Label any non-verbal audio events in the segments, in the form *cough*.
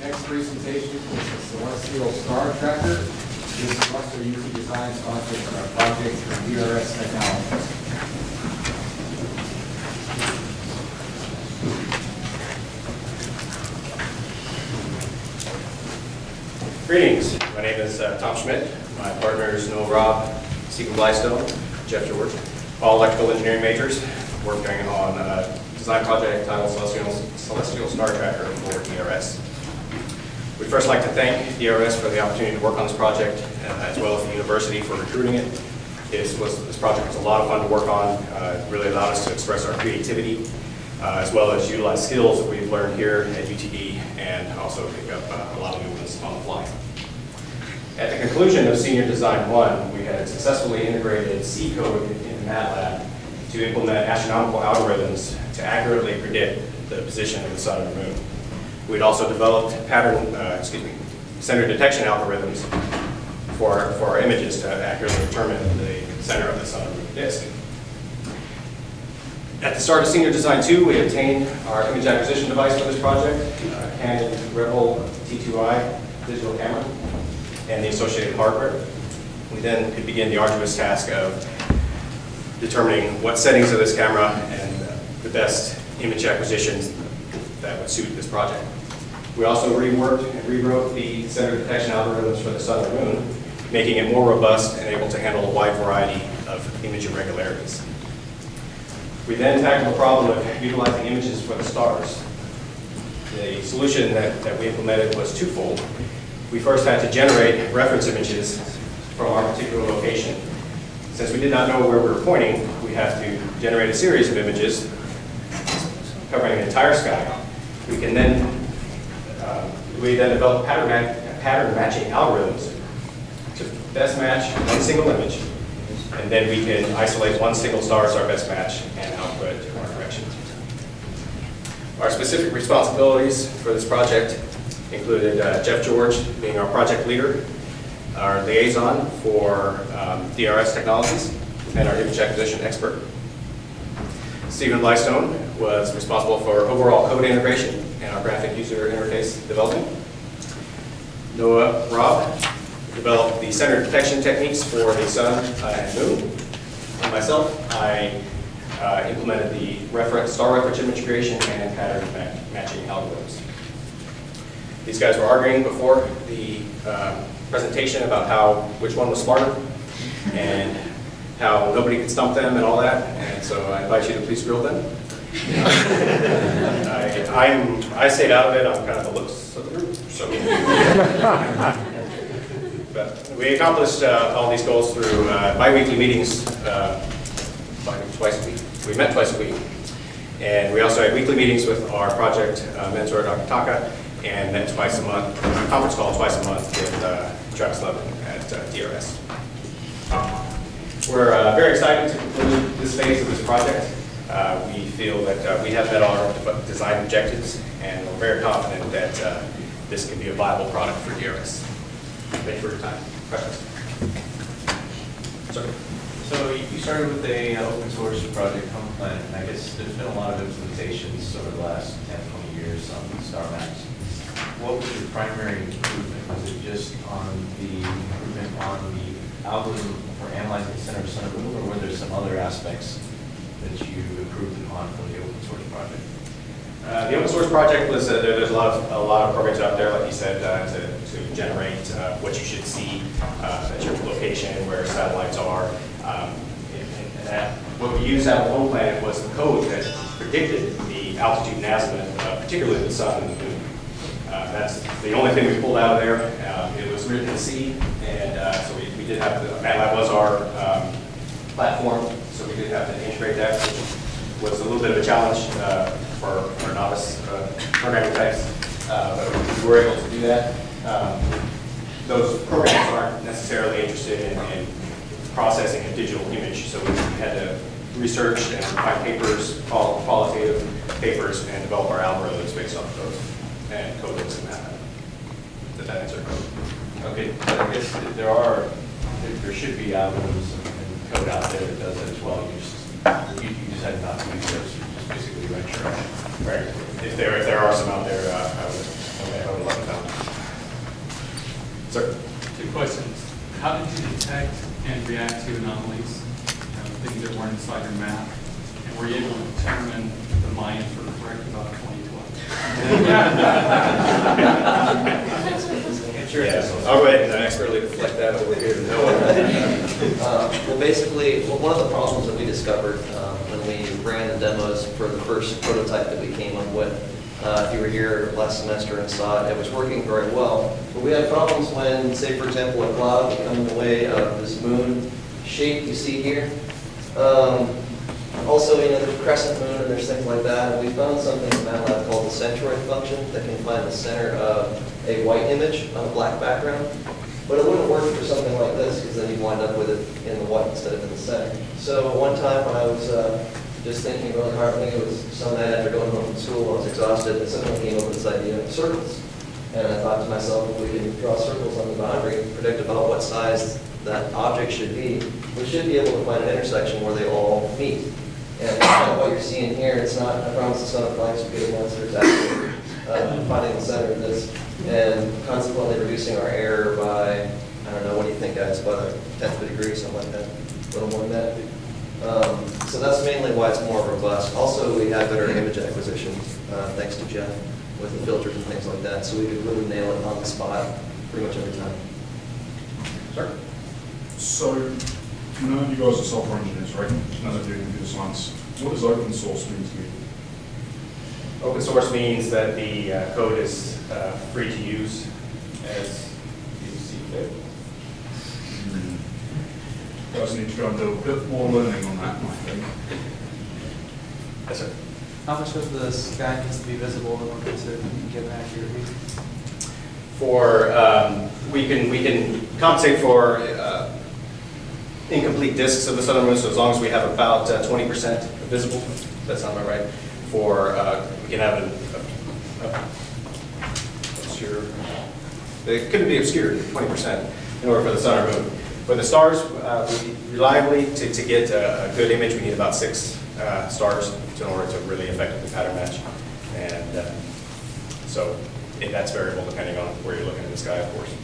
Next presentation is the Celestial Star Tracker. This is Russell UT Design sponsored our project from DRS Technologies. Greetings, my name is uh, Tom Schmidt. My partners Noel Robb, Stephen Blystone, Jeff George, all electrical engineering majors working on a design project titled Celestial Celestial Star Tracker for DRS. We'd first like to thank DRS for the opportunity to work on this project, uh, as well as the university for recruiting it. This was, this project was a lot of fun to work on, uh, it really allowed us to express our creativity, uh, as well as utilize skills that we've learned here at UTD, and also pick up uh, a lot of new ones on the fly. At the conclusion of Senior Design 1, we had successfully integrated C code into MATLAB to implement astronomical algorithms to accurately predict the position of the sun and the moon. We'd also developed pattern, uh, excuse me, center detection algorithms for, for our images to accurately determine the center of the and disk. At the start of Senior Design 2, we obtained our image acquisition device for this project, uh, Canon Rebel T2i digital camera, and the associated hardware. We then could begin the arduous task of determining what settings of this camera and the best image acquisitions that would suit this project. We also reworked and rewrote the center detection algorithms for the sun and moon, making it more robust and able to handle a wide variety of image irregularities. We then tackled the problem of utilizing images for the stars. The solution that, that we implemented was twofold. We first had to generate reference images from our particular location. Since we did not know where we were pointing, we have to generate a series of images covering the entire sky. We can then, we then develop pattern, pattern matching algorithms to best match one single image, and then we can isolate one single star as our best match and output our direction. Our specific responsibilities for this project included uh, Jeff George being our project leader, our liaison for um, DRS Technologies, and our image acquisition expert. Stephen Blystone was responsible for overall code integration and our graphic user interface development. Noah Robb developed the center detection techniques for the sun and moon. And myself, I uh, implemented the reference, star reference image creation and pattern ma- matching algorithms. These guys were arguing before the uh, presentation about how, which one was smarter, and how nobody could stump them and all that, and so I invite you to please grill them. *laughs* I, I'm, I stayed out of it, I'm kind of the looks of the group, so. *laughs* But we accomplished uh, all these goals through uh, bi-weekly meetings, uh, twice a week. We met twice a week. And we also had weekly meetings with our project uh, mentor, Dr. Taka, and met twice a month, a conference call twice a month with uh, Travis Levin at uh, DRS. We're very excited to conclude this phase of this project. Uh, We feel that uh, we have met all our design objectives, and we're very confident that uh, this can be a viable product for DRS. Thank you for your time. Questions? Sir? So you you started with a uh, open source project, Home Planet, and I guess there's been a lot of implementations over the last 10, 20 years on Star Maps. What was your primary improvement? Was it just on the improvement on the algorithm for analyzing the center of sun and or were there some other aspects that you improved upon from the open source project? Uh, The open source project was, uh, there- there's a lot of, a lot of programs out there, like you said, uh, to, to generate uh, what you should see uh, at your location, where satellites are. Um, and- and that, what we used out of Home Planet was the code that predicted the altitude and azimuth, particularly the sun and the moon. That's the only thing we pulled out of there. Uh, It was written in C, and so we, we did have, to- MATLAB was our um, platform, so we did have to integrate that, which was a little bit of a challenge for for novice uh, programming types, uh, but we were able to do that. Um, Those programs aren't necessarily interested in in processing a digital image, so we had to research and find papers, qualitative papers, and develop our algorithms based off those, and code those in that. Did that answer? Okay, but I guess there are, there- should be algorithms and code out there that does that as well. You just, you you not to use those, basically write your own. Right. If there, if there are some out there, uh, I would, I would love to know. Sir? Two questions. How did you detect and react to anomalies, you know, things that weren't inside your map? And were you able to determine the Mayans were correct about 2012? Yes. I'll go ahead and expertly deflect that over here No. *laughs* Noah. Uh, Well, basically, well, one of the problems that we discovered um, when we ran the demos for the first prototype that we came up with, uh, if you were here last semester and saw it, it was working very well. But we had problems when, say, for example, a cloud would come in the way of this moon shape you see here. Um, Also, you know, the crescent moon and there's things like that. And we found something in MATLAB called the centroid function that can find the center of a white image on a black background. But it wouldn't work for something like this, because then you'd wind up with it in the white instead of in the center. So one time when I was uh, just thinking really hard, I think it was some night after going home from school, I was exhausted, and someone came up with this idea of circles. And I thought to myself, if we can draw circles on the boundary, and predict about what size that object should be, we should be able to find an intersection where they all meet. And kind of what you're seeing here, it's not, I promise it's not a blank spaghetti monster, it's actually uh, finding the center of this, and consequently reducing our error by, I don't know, what do you think, guys, about a tenth of a degree, something like that, a little more than that. Um, So that's mainly why it's more robust. Also, we have better image acquisition, uh, thanks to Jeff, with the filters and things like that, so we could really nail it on the spot pretty much every time. Sir? So, none of you guys are software engineers, right? None of you are computer science. What does open source mean to you? Open source means that the uh, code is uh, free to use as you see fit. You Guys need to go and do a bit more learning on that, I think. Yes, sir. How much of the sky needs to be visible in order to give an accurate reading? For, um, we can, we can compensate for uh, incomplete disks of the southern moon, so as long as we have about uh, 20% visible, that's not right, for, uh, we can have a- a a obscure, it couldn't be obscured, 20%, in order for the sun or moon. For the stars, uh, we reliably, to, to get a a good image, we need about six uh, stars in order to really effectively pattern match. And uh, so it- that's variable depending on where you're looking in the sky, of course.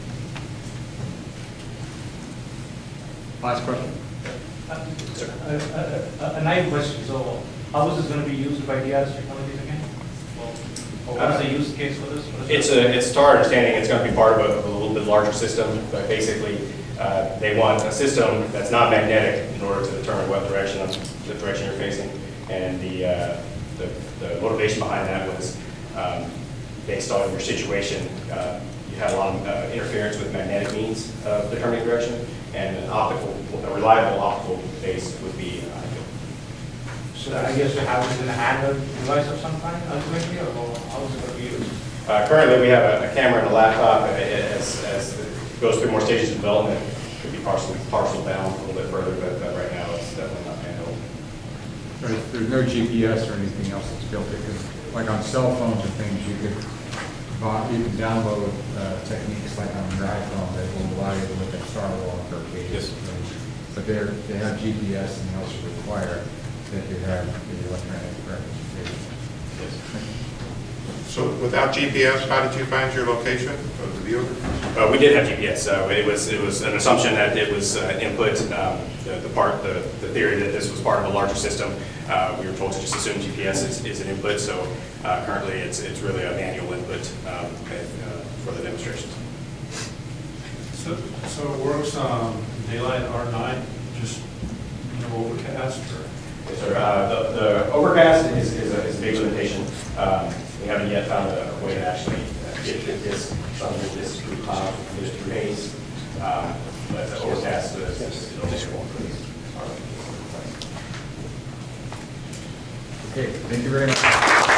Last question. A a- a naive question, so how is this going to be used by DRS Technologies again? Or what is the use case for this? What is It's a, it's to our understanding, it's going to be part of a, of a little bit larger system, but basically, uh, they want a system that's not magnetic in order to determine what direction, of- the direction you're facing. And the, uh, the the motivation behind that was um, based on your situation. Uh, You had a lot of uh, interference with magnetic means of determining direction, and an optical, a reliable optical base would be ideal. So I guess you have it in a handheld device of some kind ultimately, or how is it going to be used? Uh, Currently, we have a a camera and a laptop, and it- as, as it goes through more stages of development, it could be parcel, parcel bound a little bit further, but uh, right now, it's definitely not handheld. There's there's no GPS or anything else that's built, because like on cell phones and things, you could, buy- you can download uh, techniques like on your iPhone that will allow you to look at Star Walk or Yes. But they're, they have GPS and they also require that you have the electronic So without GPS, how did you find your location of the viewer? Uh, We did have GPS, so it was, it was an assumption that it was uh, input, um, the the part, the the theory that this was part of a larger system. Uh, We were told to just assume GPS is, is an input, so uh, currently, it's, it's really a manual input um, uh, for the demonstrations. So, so it works um, daylight or night, just, you know, overcast or? Yes, sir. Uh, The the overcast is, is a is a big limitation. Um, We haven't yet found a way to actually uh, get the disk, some of the disk through cloud, haze. Um, But the overcast is. is- Okay, thank you very much.